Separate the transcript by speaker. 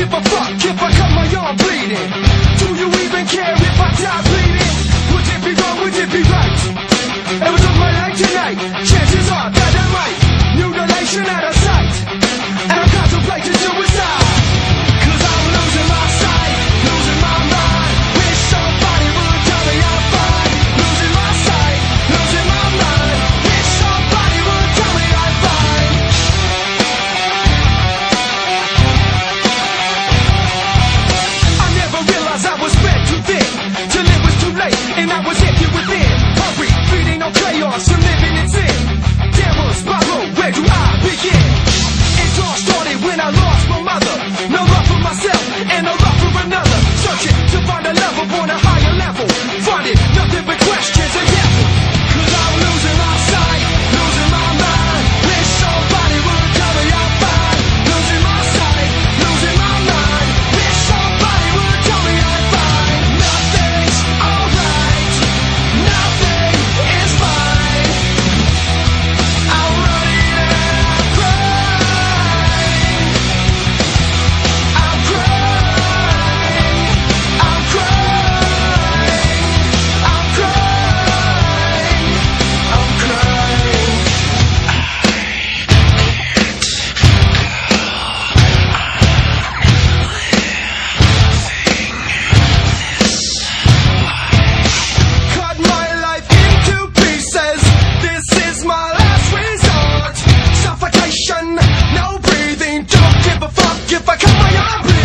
Speaker 1: give a fuck if I cut my arm bleeding? Do you even care if I die? If I come by your